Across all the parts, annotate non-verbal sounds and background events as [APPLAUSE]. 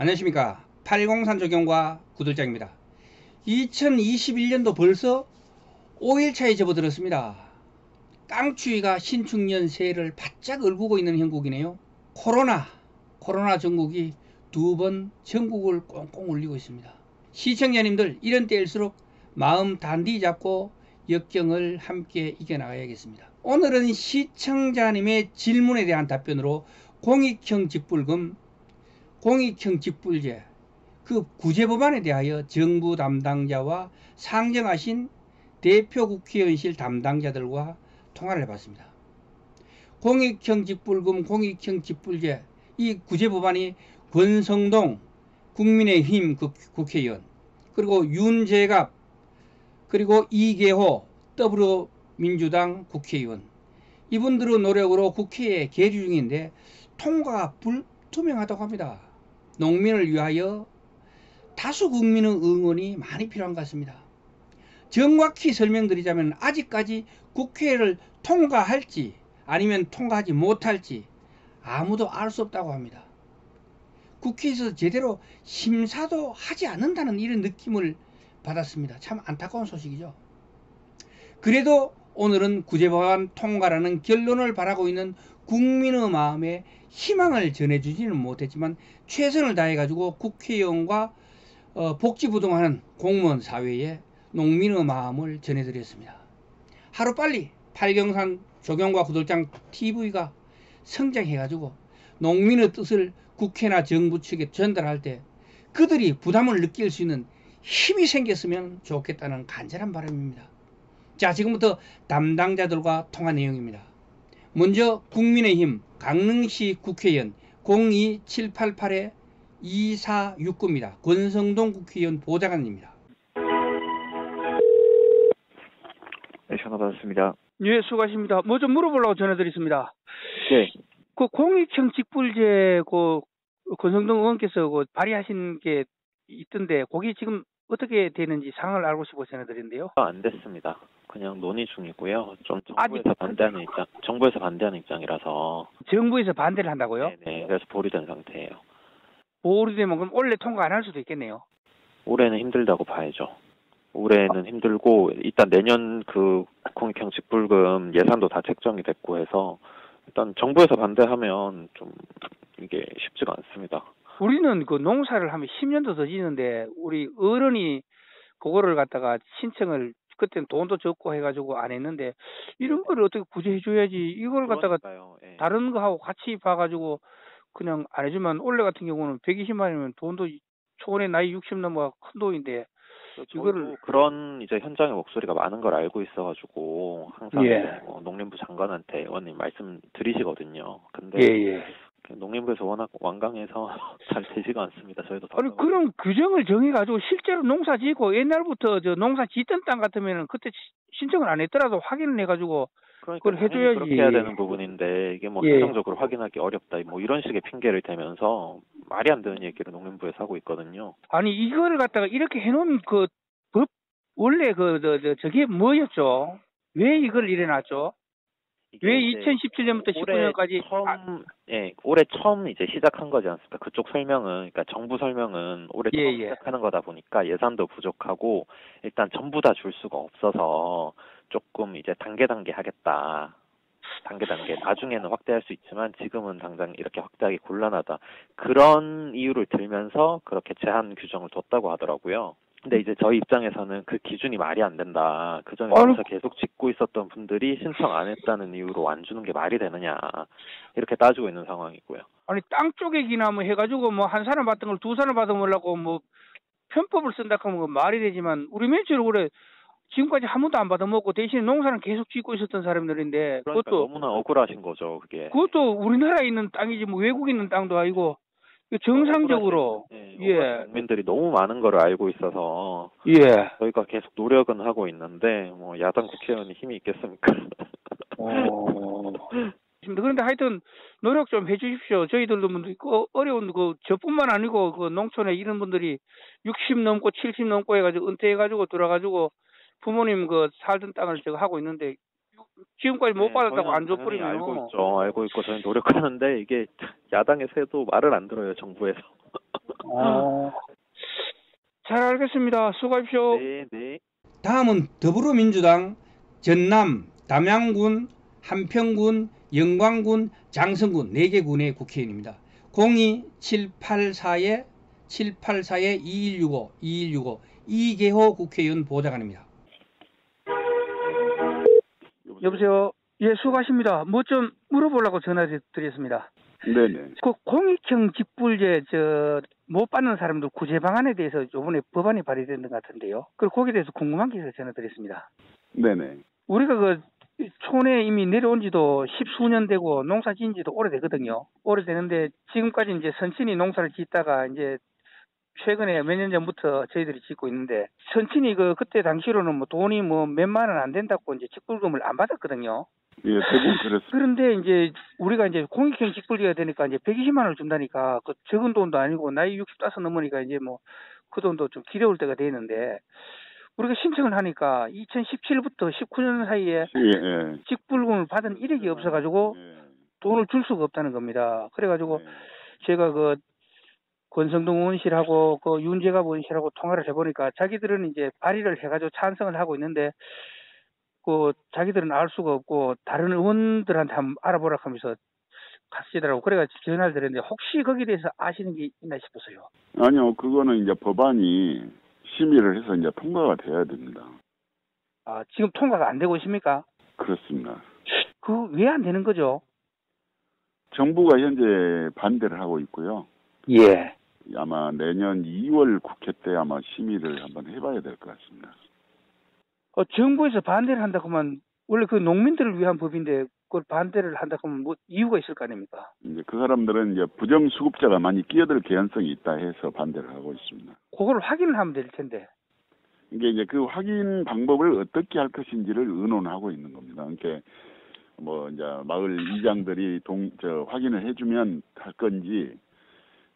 안녕하십니까. 803 조경과 구들장입니다. 2021년도 벌써 5일차에 접어들었습니다. 깡추위가 신축년 새해를 바짝 얼구고 있는 형국이네요. 코로나 코로나 전국이 두 번 전국을 꽁꽁 울리고 있습니다. 시청자님들 이런 때일수록 마음 단디 잡고 역경을 함께 이겨나가야겠습니다. 오늘은 시청자님의 질문에 대한 답변으로 공익형 직불금 공익형 직불제 그 구제 법안에 대하여 정부 담당자와 상정하신 대표 국회의원실 담당자들과 통화를 해봤습니다. 공익형 직불금, 공익형 직불제 이 구제 법안이 권성동 국민의힘 국회의원 그리고 윤재갑 그리고 이계호 더불어민주당 국회의원 이분들의 노력으로 국회에 계류 중인데 통과가 불투명하다고 합니다. 농민을 위하여 다수 국민의 응원이 많이 필요한 것 같습니다. 정확히 설명드리자면 아직까지 국회를 통과할지 아니면 통과하지 못할지 아무도 알 수 없다고 합니다. 국회에서 제대로 심사도 하지 않는다는 이런 느낌을 받았습니다. 참 안타까운 소식이죠. 그래도 오늘은 구제법안 통과라는 결론을 바라고 있는 국민의 마음에 희망을 전해주지는 못했지만 최선을 다해가지고 국회의원과 어, 복지부동하는 공무원 사회에 농민의 마음을 전해드렸습니다. 하루빨리 팔경산 조경과 구들장 TV가 성장해가지고 농민의 뜻을 국회나 정부 측에 전달할 때 그들이 부담을 느낄 수 있는 힘이 생겼으면 좋겠다는 간절한 바람입니다. 자 지금부터 담당자들과 통화 내용입니다. 먼저 국민의힘 강릉시 국회의원 02788-2469입니다. 권성동 국회의원 보좌관입니다. 네, 전화 받았습니다. 예, 수고하십니다. 뭐 좀 물어보려고 전화드렸습니다. 네. 그 공익형 직불제 그 권성동 의원께서 그 발의하신 게 있던데 거기 지금 어떻게 되는지 상황을 알고 싶어 전화드린데요. 안 됐습니다. 그냥 논의 중이고요. 좀 정부에서 반대하는 입장, 정부에서 반대하는 입장이라서. 정부에서 반대를 한다고요? 네, 그래서 보류된 상태예요. 보류되면 그럼 원래 통과 안 할 수도 있겠네요. 올해는 힘들다고 봐야죠. 올해는 힘들고 일단 내년 그 공익형 직불금 예산도 다 책정이 됐고 해서 일단 정부에서 반대하면 좀 이게 쉽지가 않습니다. 우리는 그 농사를 하면 10년도 더 지는데 우리 어른이 그거를 갖다가 신청을 그때는 돈도 적고 해가지고 안 했는데 이런 걸 어떻게 구제해줘야지 이걸 갖다가 예. 다른 거하고 같이 봐가지고 그냥 안 해주면 원래 같은 경우는 120만이면 돈도 초원에 나이 60 넘어 큰 돈인데 이거를 그런 이제 현장의 목소리가 많은 걸 알고 있어가지고 항상 예. 뭐 농림부 장관한테 의원님 말씀 드리시거든요. 근데 예, 예. 농림부에서 워낙 완강해서 [LAUGHS] 잘 되지가 않습니다. 저희도 아니 그럼 규정을 정해가지고 실제로 농사 짓고 옛날부터 저 농사 짓던 땅 같으면은 그때 신청을 안 했더라도 확인을 해가지고 그러니까 그걸 해줘야지 그렇게 해야 되는 부분인데 이게 뭐 예. 행정적으로 확인하기 어렵다 뭐 이런 식의 핑계를 대면서 말이 안 되는 얘기를 농림부에서 하고 있거든요. 아니 이거를 갖다가 이렇게 해놓은 그 법 원래 그 저 저, 저게 뭐였죠? 왜 이걸 일어났죠? 왜 2017년부터 19년까지 처음 아, 예 올해 처음 이제 시작한 거지 않습니까? 그쪽 설명은 그러니까 정부 설명은 올해 예, 처음 예. 시작하는 거다 보니까 예산도 부족하고 일단 전부 다 줄 수가 없어서 조금 이제 단계 단계 하겠다. 단계 단계 나중에는 확대할 수 있지만 지금은 당장 이렇게 확대하기 곤란하다. 그런 이유를 들면서 그렇게 제한 규정을 뒀다고 하더라고요. 근데 이제 저희 입장에서는 그 기준이 말이 안 된다. 그 전에 계속 짓고 있었던 분들이 신청 안 했다는 이유로 안 주는 게 말이 되느냐. 이렇게 따지고 있는 상황이고요. 아니 땅 쪼개기나 뭐 해가지고 뭐 한 사람 받은 걸 두 사람 받으려고 뭐 편법을 쓴다 하면 그 말이 되지만 우리 맨처럼 그래 지금까지 한 번도 안 받아먹고 대신에 농사는 계속 짓고 있었던 사람들인데 그러니까 그것도 너무나 억울하신 거죠, 그게. 그것도 우리나라에 있는 땅이지 뭐 외국에 있는 땅도 아니고 정상적으로 예, 예. 억울한 국민들이 너무 많은 걸 알고 있어서 예. 저희가 계속 노력은 하고 있는데 뭐 야당 국회의원이 힘이 있겠습니까? 어. 그런데 하여튼 노력 좀 해주십시오. 저희들도 뭐그 어려운 그 저뿐만 아니고 그 농촌에 이런 분들이 60 넘고 70 넘고 해가지고 은퇴해가지고 들어가지고 부모님 그 살던 땅을 제가 하고 있는데 지금까지 못 네, 받았다고 안 줘버리면 알고 있죠. 알고 있고 저희 노력하는데 이게 [LAUGHS] 야당에서 해도 말을 안 들어요, 정부에서. 알겠습니다. 수고하십시오. 네, 네. 다음은 더불어민주당 전남, 담양군, 한평군, 영광군, 장성군 4개 군의 국회의원입니다. 02784에 784에 2165, 2165 이계호 국회의원 보좌관입니다. 여보세요. 예, 수고하십니다. 뭐 좀 물어보려고 전화드렸습니다. 네네. 그 공익형 직불제 저 못 받는 사람들 구제 방안에 대해서 이번에 법안이 발의된 것 같은데요. 그리고 거기에 대해서 궁금한 게 있어서 전화드렸습니다. 네네. 우리가 그 촌에 이미 내려온 지도 십수년 되고 농사 지은 지도 오래되거든요. 오래되는데 지금까지 이제 선친이 농사를 짓다가 이제 최근에 몇 년 전부터 저희들이 짓고 있는데 선친이 그 그때 당시로는 뭐 돈이 뭐 몇만 원 안 된다고 이제 직불금을 안 받았거든요. 예, 대부분 그랬습니다. 그런데 이제 우리가 이제 공익형 직불제가 되니까 이제 120만 원을 준다니까 그 적은 돈도 아니고 나이 65 넘으니까 이제 뭐 그 돈도 좀 기려울 때가 되는데 우리가 신청을 하니까 2017부터 19년 사이에 예, 예. 직불금을 받은 이력이 없어가지고 예. 돈을 줄 수가 없다는 겁니다. 그래가지고 예. 제가 그 권성동 의원실하고 그 윤재갑 의원실하고 통화를 해보니까 자기들은 이제 발의를 해가지고 찬성을 하고 있는데 그 자기들은 알 수가 없고 다른 의원들한테 한번 알아보라 하면서 가시더라고. 그래가지고 전화를 드렸는데 혹시 거기에 대해서 아시는 게 있나 싶어서요. 아니요, 그거는 이제 법안이 심의를 해서 이제 통과가 돼야 됩니다. 아 지금 통과가 안 되고 있습니까? 그렇습니다. 그 왜 안 되는 거죠? 정부가 현재 반대를 하고 있고요. 예. 아마 내년 2월 국회 때 아마 심의를 한번 해봐야 될 것 같습니다. 어, 정부에서 반대를 한다고 하면 원래 그 농민들을 위한 법인데 그걸 반대를 한다고 하면 뭐 이유가 있을 거 아닙니까? 이제 그 사람들은 이제 부정수급자가 많이 끼어들 개연성이 있다 해서 반대를 하고 있습니다. 그걸 확인을 하면 될 텐데. 이게 이제 그 확인 방법을 어떻게 할 것인지를 의논하고 있는 겁니다. 그러니까 뭐 이제 마을 이장들이 동 저 확인을 해주면 할 건지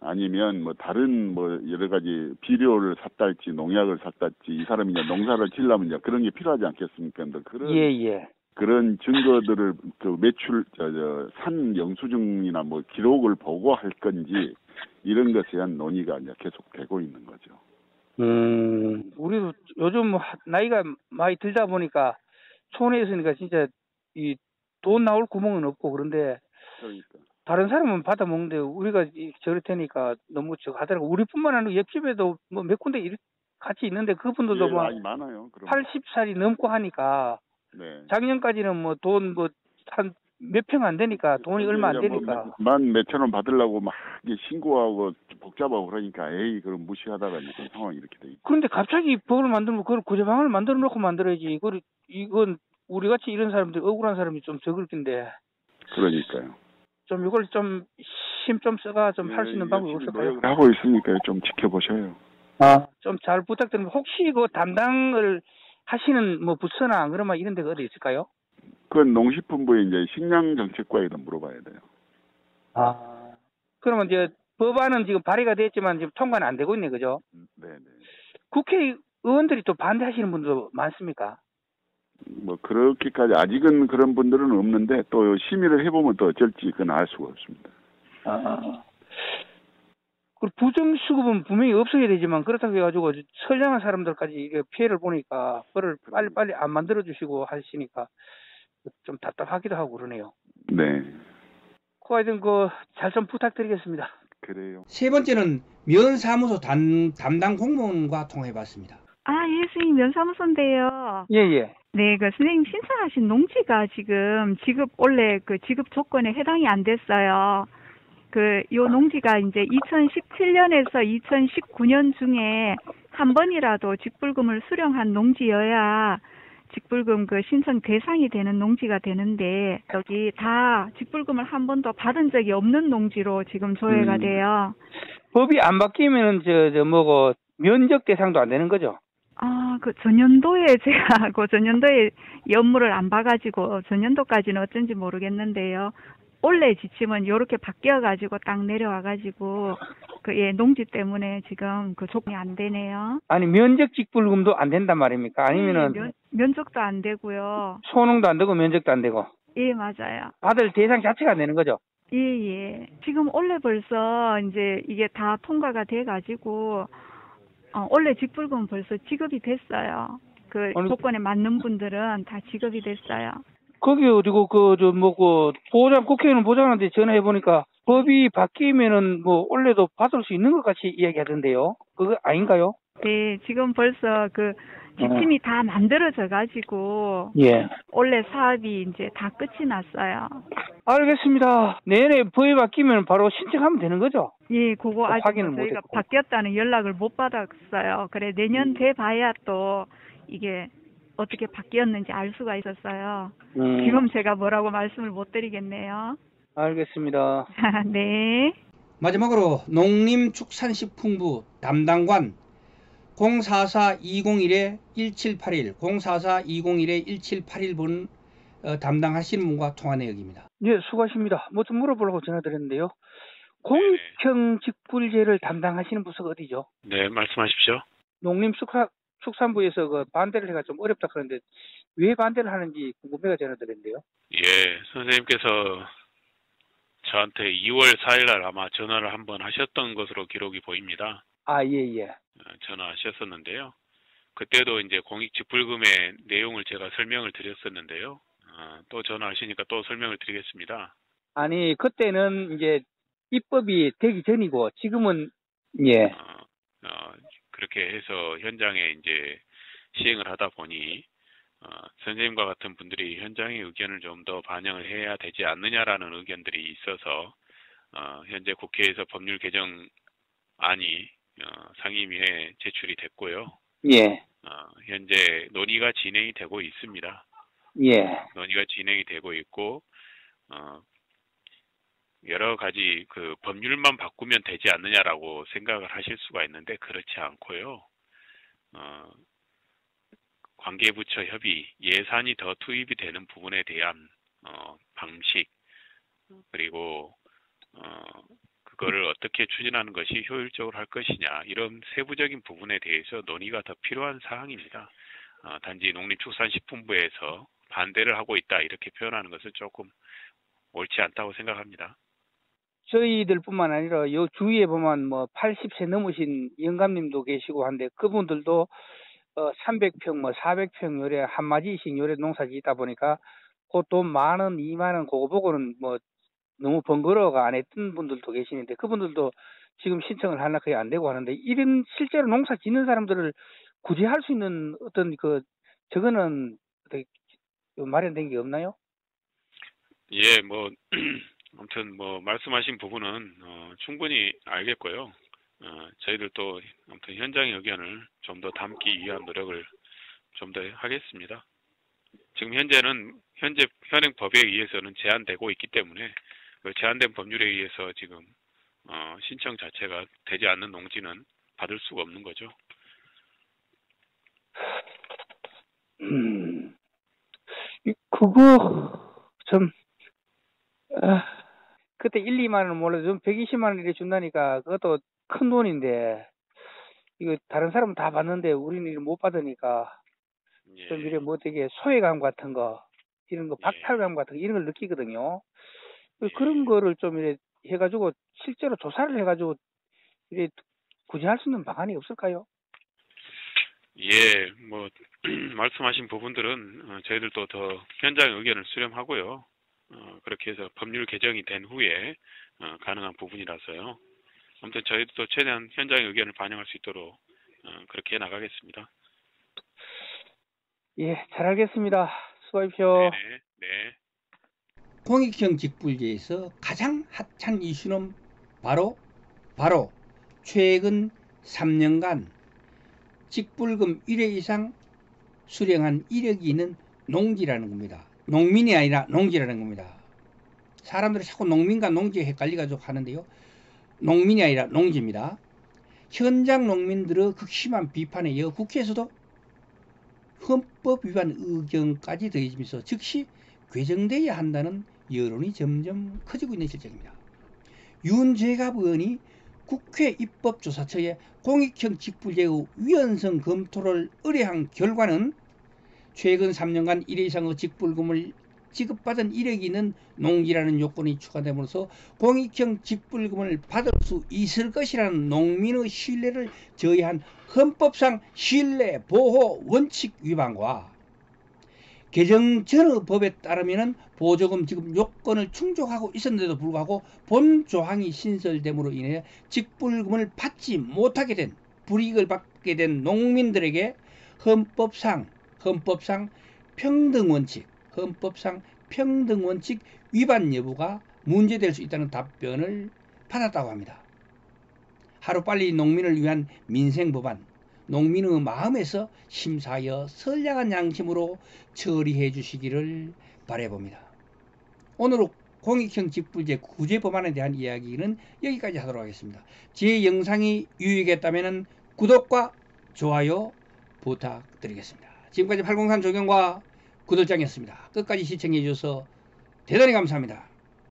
아니면 뭐 다른 뭐 여러 가지 비료를 샀다 할지 농약을 샀다 할지 이 사람이 이제 농사를 지려면 이제 그런 게 필요하지 않겠습니까? 근데 그런 예, 예. 그런 증거들을 그 매출 저저산 영수증이나 뭐 기록을 보고 할 건지 이런 것에 대한 논의가 이제 계속되고 있는 거죠. 음, 우리도 요즘 나이가 많이 들다 보니까 촌에 있으니까 진짜 이 돈 나올 구멍은 없고 그런데 그러니까. 다른 사람은 받아 먹는데 우리가 이- 저럴 테니까 너무 저거 하더라고. 우리뿐만 아니고 옆집에도 뭐 몇 군데 이렇게 같이 있는데 그분들도 예, 뭐 많이 많아요. 그럼. 80살이 넘고 하니까 네. 작년까지는 뭐 돈 뭐 한 몇 평 안 되니까 돈이 얼마 안 이제 뭐 되니까 만 몇천 원 받으려고 막 신고하고 복잡하고 그러니까 에이 그럼 무시하다가 그 상황이 이렇게 돼 있죠. 그런데 갑자기 법을 만들면 그걸 구제방을 만들어 놓고 만들어야지. 이걸 이건 우리 같이 이런 사람들 억울한 사람이 좀 적을 텐데 그러니까요. 좀 이걸 좀 힘 좀 써가 좀 할 수 있는 예, 방법이 없을까요? 노력을 하고 있으니까 좀 지켜보셔요. 아, 좀 잘 부탁드립니다. 혹시 그 담당을 하시는 뭐 부서나 그러면 이런 데가 어디 있을까요? 그건 농식품부에 이제 식량정책과에도 물어봐야 돼요. 아. 그러면 이제 법안은 지금 발의가 됐지만 지금 통과는 안 되고 있네, 그죠? 네, 네. 국회의원들이 또 반대하시는 분도 많습니까? 뭐 그렇게까지 아직은 그런 분들은 없는데 또 심의를 해보면 또 어쩔지 그건 알 수가 없습니다. 아. 그 부정 수급은 분명히 없어야 되지만 그렇다고 해가지고 선량한 사람들까지 이게 피해를 보니까 그걸 빨리 빨리 안 만들어 주시고 하시니까 좀 답답하기도 하고 그러네요. 네, 그 하여튼 그잘 좀 부탁드리겠습니다. 그래요. 세 번째는 면사무소 단, 담당 공무원과 통화해봤습니다. 아, 예, 선생님 면사무소인데요. 예, 예. 네, 그 선생님 신청하신 농지가 지금 지급 원래 그 지급 조건에 해당이 안 됐어요. 그 요 농지가 이제 2017년에서 2019년 중에 한 번이라도 직불금을 수령한 농지여야 직불금 그 신청 대상이 되는 농지가 되는데 여기 다 직불금을 한 번도 받은 적이 없는 농지로 지금 조회가 음. 돼요. 법이 안 바뀌면은 저저 뭐고 면적 대상도 안 되는 거죠. 아, 그 전년도에 [LAUGHS] 제가 그 전년도에 업무를 안 봐가지고 전년도까지는 어쩐지 모르겠는데요. 올해 지침은 요렇게 바뀌어가지고 딱 내려와가지고 그 예 농지 때문에 지금 그 조건이 안 되네요. 아니 면적 직불금도 안 된단 말입니까? 아니면은 예, 면, 면적도 안 되고요. 소농도 안 되고 면적도 안 되고 예, 맞아요. 받을 대상 자체가 안 되는 거죠. 예, 예. 지금 올해 벌써 이제 이게 다 통과가 돼가지고 어, 원래 직불금 벌써 지급이 됐어요. 그 아니- 조건에 맞는 분들은 다 지급이 됐어요. 거기 어디고 그저뭐그 보장 국회의원 보장한테 전화해 보니까 법이 바뀌면은 뭐 원래도 받을 수 있는 것 같이 이야기하던데요. 그거 아닌가요? 네, 지금 벌써 그 지침이 다 만들어져 가지고 예. 원래 사업이 이제 다 끝이 났어요. 알겠습니다. 내년에 법이 바뀌면 바로 신청하면 되는 거죠? 예, 그거 어, 아직 확인을 못 저희가 했고. 바뀌었다는 연락을 못 받았어요. 그래 내년 돼 봐야 또 이게 어떻게 바뀌었는지 알 수가 있었어요. 음, 지금 제가 뭐라고 말씀을 못 드리겠네요. 알겠습니다. [LAUGHS] 네. 마지막으로 농림축산식품부 담당관 044-201-1781, 044-201-1781번 어, 담당하시는 분과 통화 내역입니다. 예, 수고하십니다. 뭐 좀 물어보려고 전화드렸는데요. 공익형 직불제를 담당하시는 부서가 어디죠? 네, 말씀하십시오. 농림축산부에서 그 반대를 해가 좀 어렵다 그러는데 왜 반대를 하는지 궁금해가 전화드렸는데요. 예, 선생님께서 저한테 2월 4일 날 아마 전화를 한번 하셨던 것으로 기록이 보입니다. 아, 예, 예. 어, 전화하셨었는데요. 그때도 이제 공익직불금의 내용을 제가 설명을 드렸었는데요. 어, 또 전화하시니까 또 설명을 드리겠습니다. 아니, 그때는 이제 입법이 되기 전이고 지금은 예. 어, 어, 그렇게 해서 현장에 이제 시행을 하다 보니 어, 선생님과 같은 분들이 현장의 의견을 좀 더 반영을 해야 되지 않느냐라는 의견들이 있어서 어, 현재 국회에서 법률 개정안이 어, 상임위에 제출이 됐고요. 예. 어, 현재 논의가 진행이 되고 있습니다. 예. 논의가 진행이 되고 있고 어, 여러 가지 그 법률만 바꾸면 되지 않느냐라고 생각을 하실 수가 있는데 그렇지 않고요. 어, 관계부처 협의, 예산이 더 투입이 되는 부분에 대한 어, 방식 그리고 어, 그거를 어떻게 추진하는 것이 효율적으로 할 것이냐 이런 세부적인 부분에 대해서 논의가 더 필요한 사항입니다. 어, 단지 농림축산식품부에서 반대를 하고 있다 이렇게 표현하는 것은 조금 옳지 않다고 생각합니다. 저희들뿐만 아니라 요 주위에 보면 뭐 80세 넘으신 영감님도 계시고 한데 그분들도 어 300평 뭐 400평 요래 한 마디씩 요래 농사 짓다 보니까 그돈 만 원, 2만 원 그거 보고는 뭐 너무 번거로워가 안 했던 분들도 계시는데 그분들도 지금 신청을 하려 그게 안 되고 하는데 이런 실제로 농사 짓는 사람들을 구제할 수 있는 어떤 그 저거는 어떻게 마련된 게 없나요? 예, 뭐 [CLEARS THROAT] 아무튼 뭐 말씀하신 부분은 어, 충분히 알겠고요. 어, 저희들도 아무튼 현장의 의견을 좀 더 담기 위한 노력을 좀 더 하겠습니다. 지금 현재는 현재 현행 법에 의해서는 제한되고 있기 때문에 그 제한된 법률에 의해서 지금 어, 신청 자체가 되지 않는 농지는 받을 수가 없는 거죠. 음, 이- 그거, 좀, 아, 그때 1, 2만 원 몰라도 좀 120만 원 이렇게 준다니까 그것도 큰 돈인데, 이거 다른 사람은 다 받는데 우리는 이걸 못 받으니까 예, 좀 이래 뭐 되게 소외감 같은 거, 이런 거 예. 박탈감 같은 거 이런 걸 느끼거든요. 그 예. 그런 거를 좀 이래 해가지고 실제로 조사를 해가지고 이래 구제할 수 있는 방안이 없을까요? 예, 뭐 [CLEARS THROAT] 말씀하신 부분들은 어, 저희들도 더 현장 의견을 수렴하고요. 어, 그렇게 해서 법률 개정이 된 후에 어, 가능한 부분이라서요. 아무튼 저희도 최대한 현장의 의견을 반영할 수 있도록 어, 그렇게 해 나가겠습니다. 예, 잘 알겠습니다. 수고하십시오. 네, 네. 공익형 직불제에서 가장 핫한 이슈는 바로 바로 최근 3년간 직불금 1회 이상 수령한 이력이 있는 농지라는 겁니다. 농민이 아니라 농지라는 겁니다. 사람들이 자꾸 농민과 농지에 헷갈려가지고 하는데요. 농민이 아니라 농지입니다. 현장 농민들의 극심한 비판에 이어 국회에서도 헌법 위반 의견까지 더해지면서 즉시 개정돼야 한다는 여론이 점점 커지고 있는 실정입니다. 윤재갑 의원이 국회 입법조사처에 공익형 직불제의 위헌성 검토를 의뢰한 결과는 최근 3년간 1회 이상의 직불금을 지급받은 이력이 있는 농지라는 요건이 추가됨으로써 공익형 직불금을 받을 수 있을 것이라는 농민의 신뢰를 저해한 헌법상 신뢰 보호 원칙 위반과 개정 전의 법에 따르면 보조금 지급 요건을 충족하고 있었는데도 불구하고 본 조항이 신설됨으로 인해 직불금을 받지 못하게 된 불이익을 받게 된 농민들에게 헌법상 헌법상 평등 원칙 헌법상 평등 원칙 위반 여부가 문제될 수 있다는 답변을 받았다고 합니다. 하루빨리 농민을 위한 민생 법안 농민의 마음에서 심사하여 선량한 양심으로 처리해 주시기를 바라봅니다. 오늘 공익형 직불제 구제 법안에 대한 이야기는 여기까지 하도록 하겠습니다. 제 영상이 유익했다면 구독과 좋아요 부탁드리겠습니다. 지금까지 803 조경과 구독장이었습니다. 끝까지 시청해 주셔서 대단히 감사합니다.